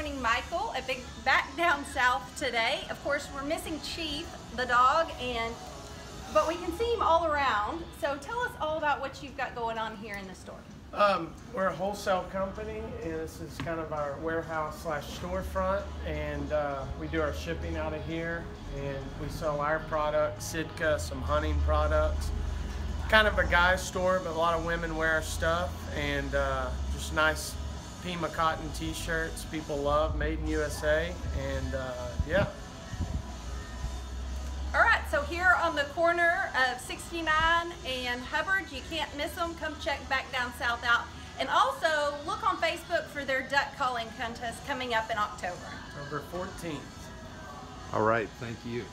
joining Michael at Big Back Down South today. Of course, we're missing Chief, the dog, and but we can see him all around. So tell us all about what you've got going on here in the store. Um, we're a wholesale company, and this is kind of our warehouse slash storefront, and uh, we do our shipping out of here, and we sell our products, Sitka, some hunting products. Kind of a guy's store, but a lot of women wear our stuff, and uh, just nice Pima cotton T-shirts people love, made in USA, and uh, yeah. All right, so here on the corner of 69 and Hubbard, you can't miss them. Come check Back Down South out. And also look on Facebook for their duck calling contest coming up in October. October 14th. All right, thank you.